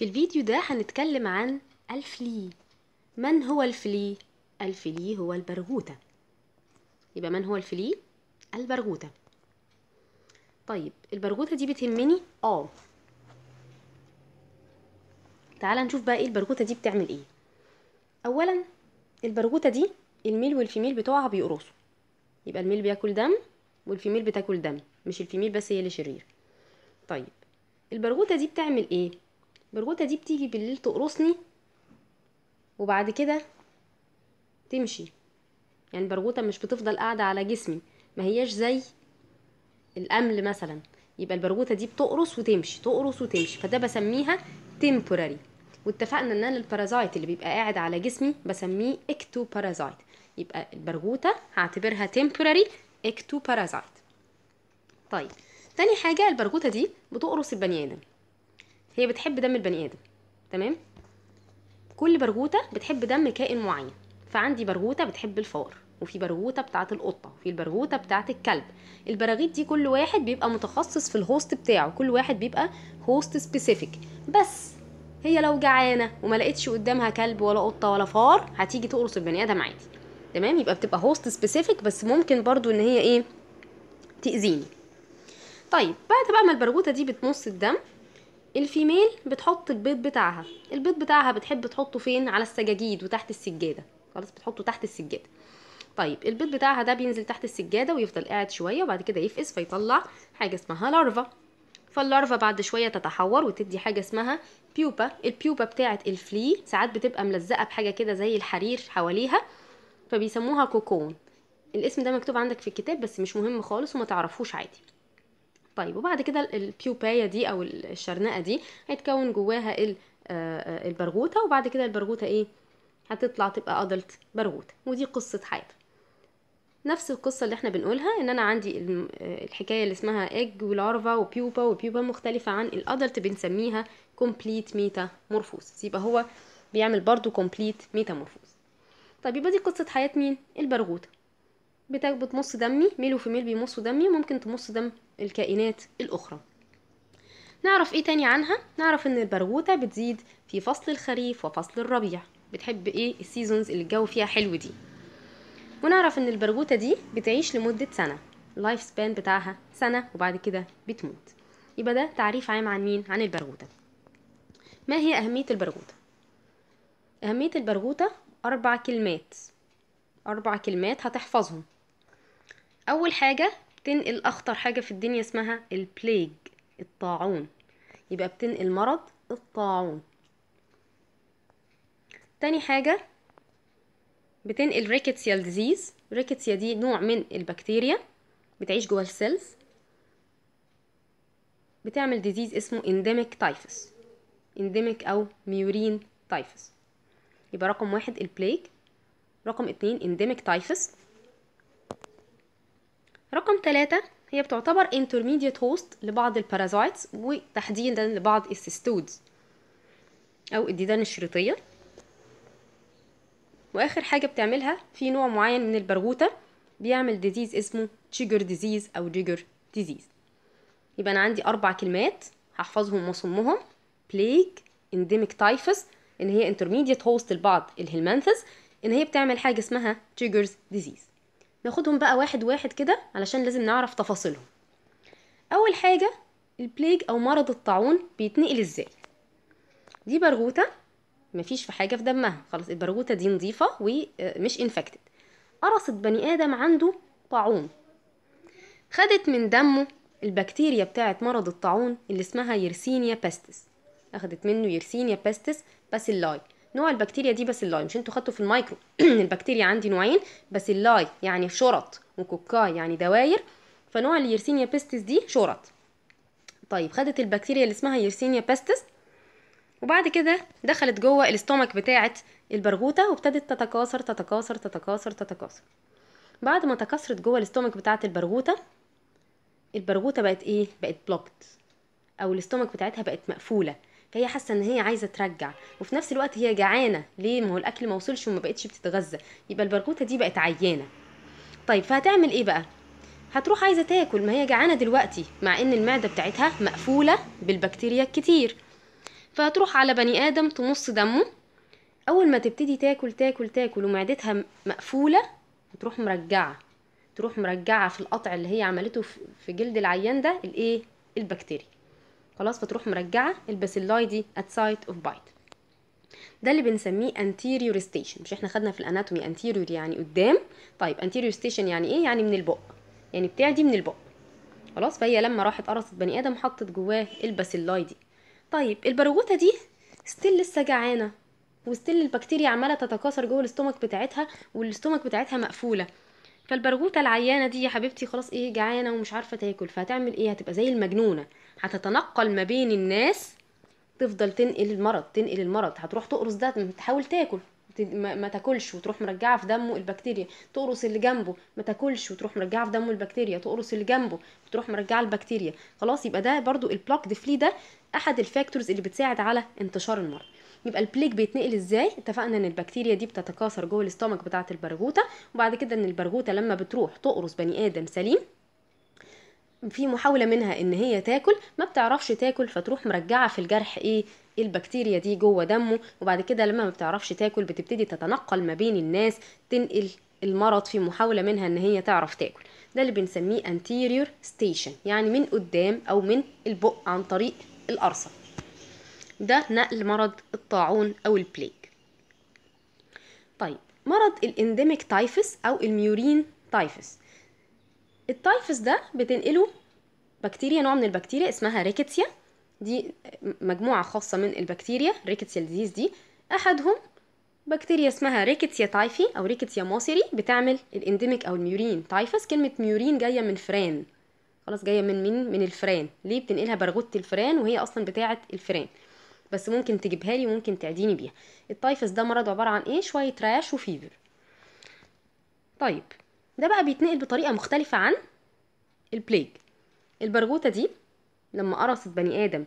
في الفيديو ده هنتكلم عن ال flea. من هو ال flea؟ ال flea هو البرغوثة. يبقى من هو الفلي؟ البرغوثة. طيب البرغوثة دي بتهمني؟ آه. تعال نشوف بقى إيه البرغوثة دي بتعمل إيه. اولا البرغوثة دي ال male وال female بتوعها بيقرصوا. يبقى ال male بياكل دم وال female بتاكل دم مش ال female بس هي اللي شريرة. طيب البرغوثة دي بتعمل إيه؟ البرغوثة دي بتيجي بالليل تقرصني وبعد كده تمشي. يعني البرغوثة مش بتفضل قاعدة على جسمي ما هياش زي القمل مثلا. يبقى البرغوثة دي بتقرص وتمشي تقرص وتمشي. فده بسميها temporary. واتفقنا ان أنا ال parasite اللي بيبقى قاعد على جسمي بسميه ectoparasite يبقى البرغوثة هعتبرها temporary ectoparasite طيب تاني حاجة البرغوثة دي بتقرص البني آدم. هي بتحب دم البني آدم تمام؟ كل برغوثة بتحب دم كائن معين فعندي برغوثة بتحب الفار وفي برغوثة بتاعة القطة وفي البرغوثة بتاعة الكلب. البراغيث دي كل واحد بيبقى متخصص في ال host بتاعه كل واحد بيبقى host specific بس هي لو جعانة وما لقيتش قدامها كلب ولا قطة ولا فار هتيجي تقرص البني آدم عادي تمام؟ يبقى بتبقى host specific بس ممكن برضو إن هي إيه؟ تأذيني. طيب بعد بقى ما البرغوثة دي بتمص الدم ال female بتحط البيض بتاعها. البيض بتاعها بتحب تحطه فين؟ على السجاجيد وتحت السجادة. خلاص بتحطه تحت السجادة. طيب البيض بتاعها ده بينزل تحت السجادة ويفضل قاعد شوية وبعد كده يفقس فيطلع حاجة اسمها larva فال larva بعد شوية تتحور وتدي حاجة اسمها pupa ال pupa بتاعة ال flea ساعات بتبقى ملزقة بحاجة كده زي الحرير حواليها فبيسموها cocoon. الاسم ده مكتوب عندك في الكتاب بس مش مهم خالص وما تعرفوش عادي. طيب وبعد كده البيوباية دي أو الشرنقة دي هيتكون جواها البرغوثة وبعد كده البرغوثة إيه؟ هتطلع تبقى adult برغوثة ودي قصة حياتها نفس القصة اللي إحنا بنقولها إن أنا عندي الحكاية اللي اسمها egg و larva و pupa و pupa مختلفة عن ال adult بنسميها complete metamorphosis يبقى هو بيعمل برضو complete metamorphosis طيب يبقى دي قصة حياة مين؟ البرغوثة. بتمص دمي male و female بيمصوا دمي وممكن تمص دم الكائنات الأخرى. نعرف إيه تاني عنها؟ نعرف إن البرغوثة بتزيد في فصل الخريف وفصل الربيع. بتحب إيه ال seasons اللي الجو فيها حلو دي؟ ونعرف إن البرغوثة دي بتعيش لمدة سنة. ال life span بتاعها سنة وبعد كده بتموت. يبقى ده تعريف عام عن مين؟ عن البرغوثة. ما هي أهمية البرغوثة؟ أهمية البرغوثة أربع كلمات. أربع كلمات هتحفظهم. أول حاجة بتنقل أخطر حاجة في الدنيا اسمها ال plague الطاعون. يبقى بتنقل مرض الطاعون. تاني حاجة بتنقل rickettsial disease rickettsia دي نوع من البكتيريا بتعيش جوه ال cells بتعمل disease اسمه endemic typhus endemic أو murine typhus يبقى رقم واحد ال plague رقم اتنين endemic typhus رقم ثلاثة هي بتعتبر intermediate host لبعض ال parasites وتحديدا لبعض ال cestodes أو الديدان الشريطية. وآخر حاجة بتعملها في نوع معين من البرغوثة بيعمل disease اسمه chigger disease أو jigger disease يبقى أنا عندي أربع كلمات هحفظهم وأصمهم. plague endemic typhus إن هي intermediate host لبعض ال helminths إن هي بتعمل حاجة اسمها chiggers disease ناخدهم بقى واحد واحد كده علشان لازم نعرف تفاصيلهم. أول حاجة ال plague أو مرض الطاعون بيتنقل إزاي؟ دي برغوثه مفيش في حاجة في دمها. خلاص البرغوثه دي نظيفة ومش infected قرصت بني آدم عنده طاعون. خدت من دمه البكتيريا بتاعه مرض الطاعون اللي اسمها Yersinia pestis أخدت منه Yersinia pestis bacilli نوع البكتيريا دي bacilli مش أنتوا خدتوا في المايكرو. البكتيريا عندي نوعين bacilli يعني شرط و cocci يعني دواير. فنوع ال Yersinia pestis دي شرط. طيب خدت البكتيريا اللي اسمها Yersinia pestis وبعد كده دخلت جوه ال stomach بتاعه البرغوثة وابتدت تتكاثر تتكاثر تتكاثر تتكاثر. بعد ما تكاثرت جوه ال stomach بتاعه البرغوثة البرغوثة بقت إيه؟ بقت blocked أو ال stomach بتاعتها بقت مقفولة. فهي حاسة إن هي عايزة ترجع. وفي نفس الوقت هي جعانة. ليه؟ ما هو الأكل ما وصلش وما بقتش بتتغذى. يبقى البرغوثه دي بقت عيانة. طيب فهتعمل إيه بقى؟ هتروح عايزة تاكل. ما هي جعانة دلوقتي مع إن المعدة بتاعتها مقفولة بالبكتيريا الكتير فهتروح على بني آدم تمص دمه. أول ما تبتدي تاكل تاكل تاكل ومعدتها مقفولة تروح مرجعة. تروح مرجعة في القطع اللي هي عملته في جلد العيان ده الإيه؟ البكتيريا. خلاص فتروح مرجعة ال bacilli دي at site of bite. ده اللي بنسميه anterior station. مش إحنا خدنا في ال anatomy anterior يعني قدام. طيب anterior station يعني إيه؟ يعني من البق. يعني بتعدي من البق. خلاص؟ فهي لما راحت قرصت بني آدم حطت جواه ال bacilli دي. طيب البرغوثة دي still لسه جعانة. و still البكتيريا عمالة تتكاثر جوه ال stomach بتاعتها وال stomach بتاعتها مقفولة. فالبرغوثة العيانة دي يا حبيبتي خلاص إيه؟ جعانة ومش عارفة تاكل. فهتعمل إيه؟ هتبقى زي المجنونة. هتتنقل ما بين الناس تفضل تنقل المرض تنقل المرض. هتروح تقرص ده تحاول تاكل. ما تاكلش وتروح مرجعه في دمه البكتيريا. تقرص اللي جنبه ما تاكلش وتروح مرجعه في دمه البكتيريا. تقرص اللي جنبه وتروح مرجعه البكتيريا. خلاص يبقى ده برضو ال blocked flea ده أحد ال factors اللي بتساعد على انتشار المرض. يبقى ال plague بيتنقل إزاي؟ اتفقنا إن البكتيريا دي بتتكاثر جوه ال stomach بتاعة البرغوثة وبعد كده إن البرغوثة لما بتروح تقرص بني آدم سليم في محاولة منها إن هي تاكل ما بتعرفش تاكل فتروح مرجعة في الجرح إيه البكتيريا دي جوه دمه وبعد كده لما ما بتعرفش تاكل بتبتدي تتنقل ما بين الناس تنقل المرض في محاولة منها إن هي تعرف تاكل. ده اللي بنسميه anterior station يعني من قدام أو من البق عن طريق القرصة. ده نقل مرض الطاعون أو ال plague طيب مرض ال endemic typhus أو ال murine typhus ال typhus ده بتنقله بكتيريا نوع من البكتيريا اسمها Rickettsia دي مجموعة خاصة من البكتيريا Rickettsia diseases دي. أحدهم بكتيريا اسمها Rickettsia typhi أو Rickettsia mooseri بتعمل ال endemic أو ال murine typhus كلمة murine جاية من فران. خلاص جاية من من من الفران. ليه بتنقلها؟ برغوثة الفران وهي أصلا بتاعة الفران. بس ممكن تجيبها لي وممكن تعديني بيها. ال typhus ده مرض عبارة عن إيه؟ شوية rash و fever طيب. ده بقى بيتنقل بطريقة مختلفة عن ال plague. البرغوثة دي لما قرصت بني آدم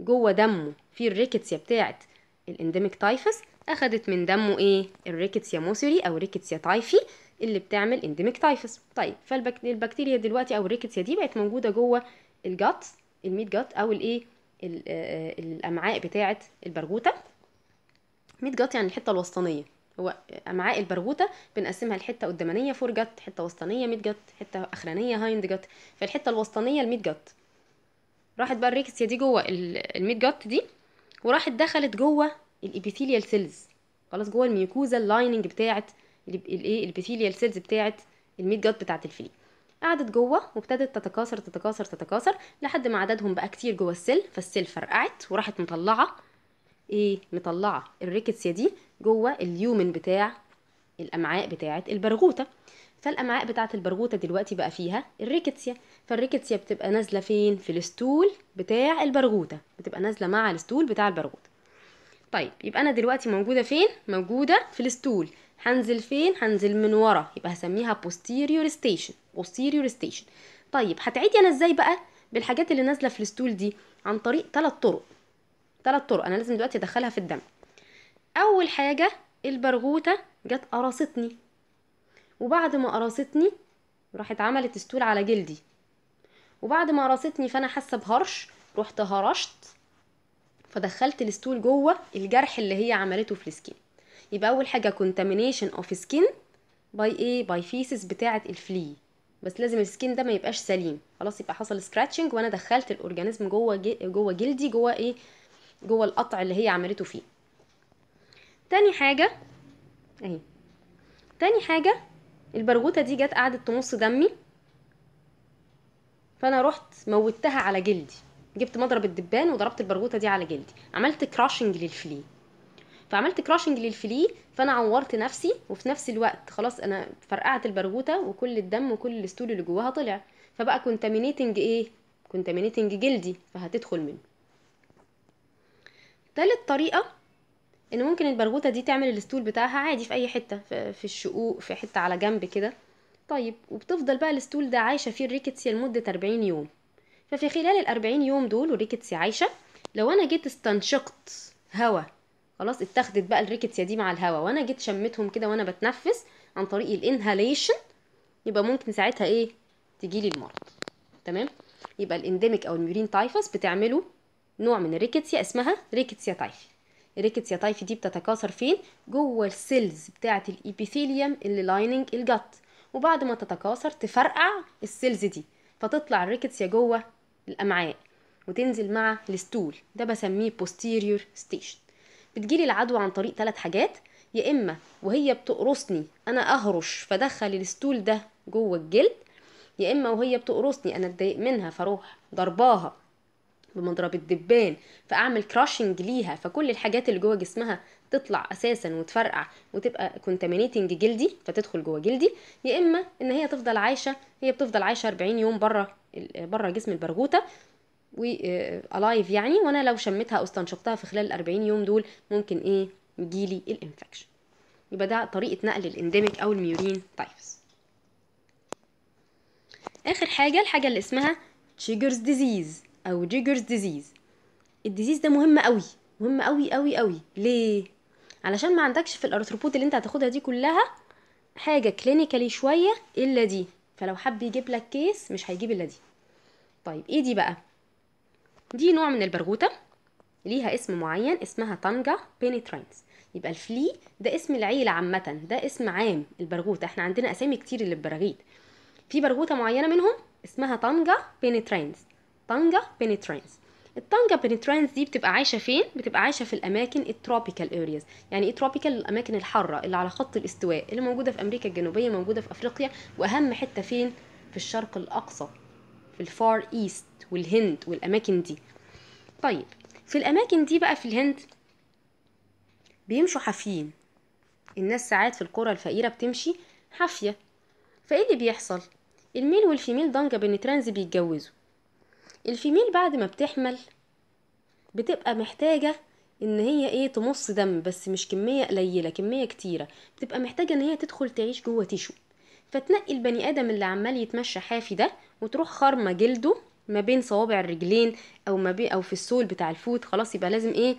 جوه دمه في ال Rickettsia بتاعت ال endemic typhus أخدت من دمه إيه؟ ال Rickettsia mooseri أو Rickettsia typhi اللي بتعمل endemic typhus طيب فالبكتيريا دلوقتي أو ال Rickettsia دي بقت موجودة جوه ال gut ال mid gut أو الإيه؟ ال- آه، الأمعاء بتاعت البرغوثة. mid gut يعني الحتة الوسطانية. هو امعاء البرغوثة بنقسمها لحتة قدامانية fore gut حتة وسطانية mid gut حتة أخرانية hind gut. فالحتة الوسطانية ال mid gut. راحت بقى ال Rickettsia دي جوه ال- mid gut دي وراحت دخلت جوه ال epithelial cells. خلاص جوه ال mucosa ال lining بتاعه الايه ال epithelial cells بتاعه ال mid gut بتاعه ال flea قعدت جوه وابتدت تتكاثر تتكاثر تتكاثر لحد ما عددهم بقى كتير جوه ال cell. فال cell فرقعت وراحت مطلعة. إيه مطلعة. ال Rickettsia دي جوه ال lumen بتاع الامعاء بتاعه البرغوثة. فالامعاء بتاعه البرغوثة دلوقتي بقى فيها ال Rickettsia. فال Rickettsia بتبقى نازلة فين؟ في ال stool بتاع البرغوثة. بتبقى نازلة مع ال stool بتاع البرغوثة. طيب يبقى أنا دلوقتي موجودة فين؟ موجودة في ال stool. هنزل فين؟ هنزل من ورا. يبقى هسميها posterior station. posterior station. طيب هتعدي أنا إزاي بقى بالحاجات اللي نازلة في ال stool دي؟ عن طريق ثلاث طرق. ثلاث طرق أنا لازم دلوقتي أدخلها في الدم. أول حاجة البرغوثه جت قرصتني وبعد ما قرصتني راحت عملت stool على جلدي. وبعد ما قرصتني فأنا حاسة بهرش رحت هرشت فدخلت ال stool جوه الجرح اللي هي عملته في ال skin. يبقى أول حاجة contamination of skin by إيه by feces بتاعة ال flea بس لازم ال skin ده ما يبقاش سليم. خلاص يبقى حصل scratching وأنا دخلت ال organism جوه جوه جلدي جوه إيه؟ جوه القطع اللي هي عملته فيه. تاني حاجة اهي. تاني حاجة البرغوثه دي جت قعدت تمص دمي فأنا رحت موتها على جلدي. جبت مضرب الدبان وضربت البرغوثه دي على جلدي. عملت crushing لل flea. فعملت crushing لل flea فأنا عورت نفسي وفي نفس الوقت خلاص أنا فرقعت البرغوثه وكل الدم وكل ال stool اللي جواها طلع. فبقى contaminating إيه؟ contaminating جلدي فهتدخل منه. تالت طريقة إن ممكن البرغوثة دي تعمل ال stool بتاعها عادي في أي حتة في الشقوق في حتة على جنب كده. طيب وبتفضل بقى ال stool ده عايشة فيه ال Rickettsia لمدة 40 يوم. ففي خلال ال 40 يوم دول وال Rickettsia عايشة لو أنا جيت استنشقت هوا خلاص اتاخدت بقى ال Rickettsia دي مع الهوا وأنا جيت شمتهم كده وأنا بتنفس عن طريق ال inhalation يبقى ممكن ساعتها إيه؟ تجيلي المرض. تمام؟ يبقى ال endemic أو ال murine typhus بتعمله نوع من ال Rickettsia اسمها Rickettsia typhi ال Rickettsia typhi دي بتتكاثر فين؟ جوه ال cells بتاعة ال epithelium اللي lining ال gut وبعد ما تتكاثر تفرقع ال cells دي فتطلع ال Rickettsia جوه الأمعاء وتنزل مع ال stool. ده بسميه posterior station. بتجيلي العدوى عن طريق ثلاث حاجات يا إما وهي بتقرصني أنا أهرش فدخل ال stool ده جوه الجلد يا إما وهي بتقرصني أنا أتضايق منها فأروح ضرباها. بمضرب الدبان فأعمل crushing ليها فكل الحاجات اللي جوه جسمها تطلع أساسا وتفرقع وتبقى contaminating جلدي فتدخل جوه جلدي. يا إما إن هي تفضل عايشة هي بتفضل عايشة 40 يوم بره بره جسم البرغوثة و alive يعني. وأنا لو شميتها أو استنشقتها في خلال ال 40 يوم دول ممكن إيه؟ يجيلي ال infection يبقى ده طريقة نقل ال endemic أو ال murine typhus آخر حاجة الحاجة اللي اسمها chiggers disease أو jiggers disease ال disease ده مهم قوي مهم قوي قوي قوي ليه؟ علشان ما عندكش في ال arthropod اللي انت هتاخدها دي كلها حاجة clinically شوية إلا دي. فلو حب يجيب لك case مش هيجيب إلا دي. طيب إيه دي بقى؟ دي نوع من البرغوثة ليها اسم معين اسمها Tunga penetrans يبقى ال flea ده اسم العيلة عامة ده اسم عام البرغوثة. إحنا عندنا أسامي كتير للبراغيث. في برغوثة معينة منهم اسمها Tunga penetrans Tunga penetrans ال Tunga penetrans دي بتبقى عايشة فين؟ بتبقى عايشة في الأماكن ال tropical areas يعني إيه tropical الأماكن الحارة اللي على خط الاستواء اللي موجودة في أمريكا الجنوبية موجودة في أفريقيا وأهم حتة فين؟ في الشرق الأقصى في ال Far East والهند والأماكن دي. طيب في الأماكن دي بقى في الهند بيمشوا حافيين. الناس ساعات في القرى الفقيرة بتمشي حافية. فإيه اللي بيحصل؟ ال male وال female Tunga penetrans بيتجوزوا. ال female بعد ما بتحمل بتبقى محتاجة إن هي إيه تمص دم بس مش كمية قليلة كمية كتيرة. بتبقى محتاجة إن هي تدخل تعيش جوه tissue. فتنقي البني آدم اللي عمال يتمشى حافي ده وتروح خارمة جلده ما بين صوابع الرجلين أو ما بين أو في ال sole بتاع ال foot. خلاص يبقى لازم إيه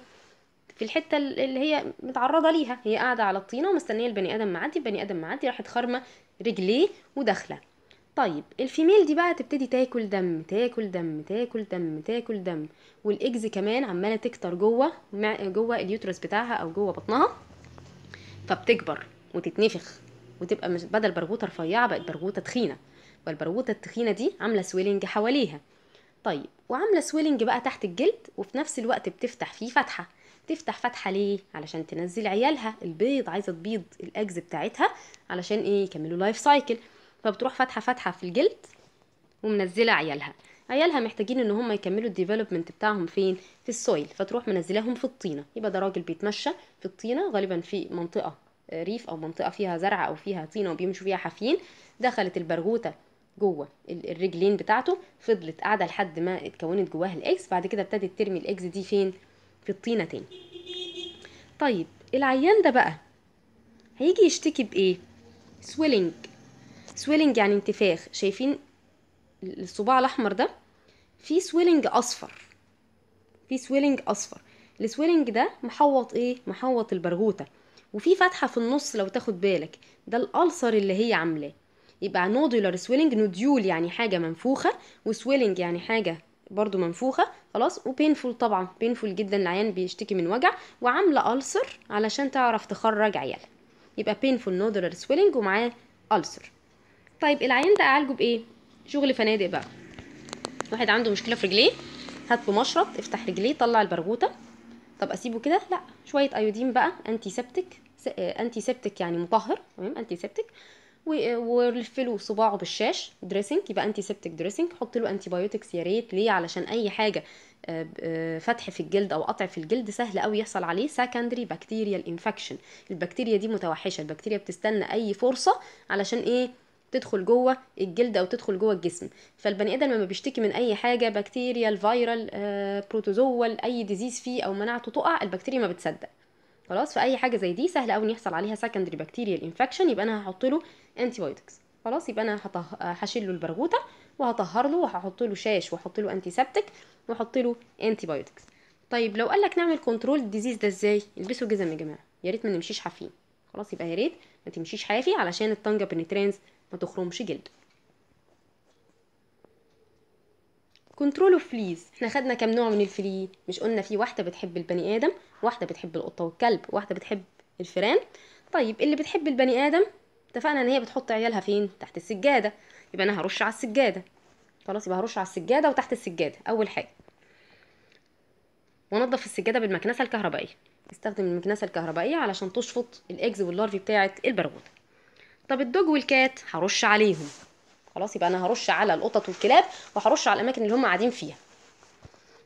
في الحتة اللي هي متعرضة ليها. هي قاعدة على الطينة ومستنية البني آدم معدي. البني آدم معدي راحت خارمه رجليه وداخلة. طيب ال female دي بقى تبتدي تاكل دم تاكل دم تاكل دم تاكل دم وال eggs كمان عمالة تكتر جوه جوه ال uterus بتاعها أو جوه بطنها فبتكبر وتتنفخ وتبقى مش بدل برغوثه رفيعة بقت برغوثه تخينة والبرغوثه التخينة دي عاملة swelling حواليها. طيب وعاملة swelling بقى تحت الجلد وفي نفس الوقت بتفتح فيه فتحة. تفتح فتحة ليه؟ علشان تنزل عيالها البيض عايزة تبيض ال eggs بتاعتها علشان إيه؟ يكملوا life cycle فبتروح فاتحة فتحه في الجلد ومنزلة عيالها. عيالها محتاجين إن هم يكملوا ال development بتاعهم فين؟ في ال soil فتروح منزلاهم في الطينة. يبقى ده راجل بيتمشى في الطينة غالبا في منطقة ريف أو منطقة فيها زرع أو فيها طينة وبيمشوا فيها حافيين. دخلت البرغوثه جوه الرجلين بتاعته فضلت قاعدة لحد ما اتكونت جواها ال eggs. بعد كده ابتدت ترمي ال eggs دي فين؟ في الطينة تاني. طيب العيان ده بقى هيجي يشتكي بإيه؟ swelling swelling يعني انتفاخ. شايفين الصباع الأحمر ده؟ في swelling أصفر. في swelling أصفر. ال swelling ده محوط إيه؟ محوط البرغوثة. وفي فتحة في النص لو تاخد بالك. ده ال ulcer اللي هي عاملاه. يبقى nodular swelling nodule يعني حاجة منفوخة و swelling يعني حاجة برضو منفوخة. خلاص؟ و painful طبعا. painful جدا. العيان بيشتكي من وجع. وعاملة ulcer علشان تعرف تخرج عيالها. يبقى painful nodular swelling ومعاه ulcer طيب العيان ده أعالجه بإيه؟ شغل فنادق بقى. واحد عنده مشكلة في رجليه هات مشرط افتح رجليه طلع البرغوثه طب أسيبه كده؟ لا. شوية iodine بقى antiseptic antiseptic يعني مطهر تمام؟ antiseptic ولف له صباعه بالشاش dressing يبقى antiseptic dressing حط له antibiotics يا ريت. ليه؟ علشان أي حاجة فتح في الجلد أو قطع في الجلد سهل قوي يحصل عليه secondary bacterial infection البكتيريا دي متوحشة. البكتيريا بتستنى أي فرصة علشان إيه؟ تدخل جوه الجلد أو تدخل جوه الجسم. فالبني آدم لما بيشتكي من أي حاجة bacterial viral آه، protozoal أي disease فيه أو مناعته تقع البكتيريا ما بتصدق. خلاص؟ فأي حاجة زي دي سهل قوي إن يحصل عليها secondary bacterial infection يبقى أنا هحط له antibiotics خلاص؟ يبقى أنا هطه... هشيل له البرغوثة وهطهر له وهحط له شاش واحط له antiseptic واحط له antibiotics طيب لو قال لك نعمل control ال disease ده إزاي؟ البسوا جزم يا جماعة. يا ريت ما نمشيش حافيين. خلاص؟ يبقى يا ريت ما تمشيش حافي علشان ال Tunga penetrans ما تخرمش جلد. control of fleas إحنا خدنا كام نوع من ال flea؟ مش قلنا في واحدة بتحب البني آدم واحدة بتحب القطة والكلب واحدة بتحب الفئران طيب اللي بتحب البني آدم اتفقنا إن هي بتحط عيالها فين؟ تحت السجادة. يبقى أنا هرش على السجادة. خلاص يبقى هرش على السجادة وتحت السجادة. أول حاجة. ونضف السجادة بالمكنسة الكهربائية. استخدم المكنسة الكهربائية علشان تشفط ال eggs وال larvae بتاعه البرغوثه طب ال dog وال cat هرش عليهم. خلاص يبقى أنا هرش على القطط والكلاب وهرش على الأماكن اللي هم قاعدين فيها.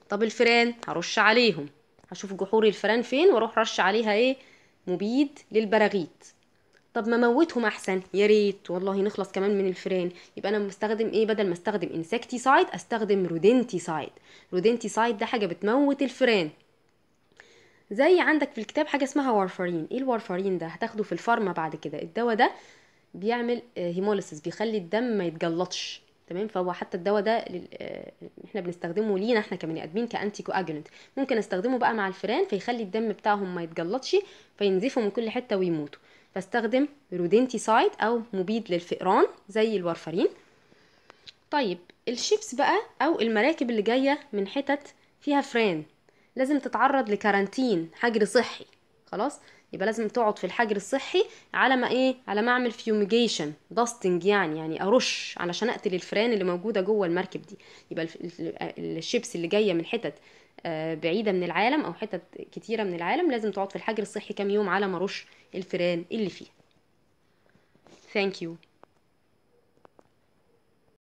طب الفئران هرش عليهم. هشوف جحور الفئران فين وأروح رش عليها إيه؟ مبيد للبراغيث طب ما موتهم أحسن. يا ريت والله نخلص كمان من الفئران يبقى أنا بستخدم إيه؟ بدل ما أستخدم insecticide أستخدم rodenticide rodenticide ده حاجة بتموت الفئران زي عندك في الكتاب حاجة اسمها warfarin إيه ال warfarin ده؟ هتاخده في ال pharma بعد كده. الدواء ده بيعمل hemolysis بيخلي الدم ما يتجلطش. تمام؟ فهو حتى الدواء ده. آه، إحنا بنستخدمه لينا إحنا كبني آدمين ك anticoagulant ممكن استخدمه بقى مع الفئران فيخلي الدم بتاعهم ما يتجلطش فينزفوا من كل حتة ويموتوا. فاستخدم rodenticide أو مبيد للفئران زي ال warfarin. طيب ال ships بقى أو المراكب اللي جاية من حتت فيها فران لازم تتعرض ل quarantine حجر صحي. خلاص؟ يبقى لازم تقعد في الحجر الصحي على ما إيه؟ على ما أعمل fumigation dusting يعني يعني أرش علشان أقتل الفئران اللي موجودة جوه المركب دي. يبقى ال ships اللي جاية من حتت آه، بعيدة من العالم أو حتت كتيرة من العالم لازم تقعد في الحجر الصحي كام يوم على ما أرش الفئران اللي فيها. Thank you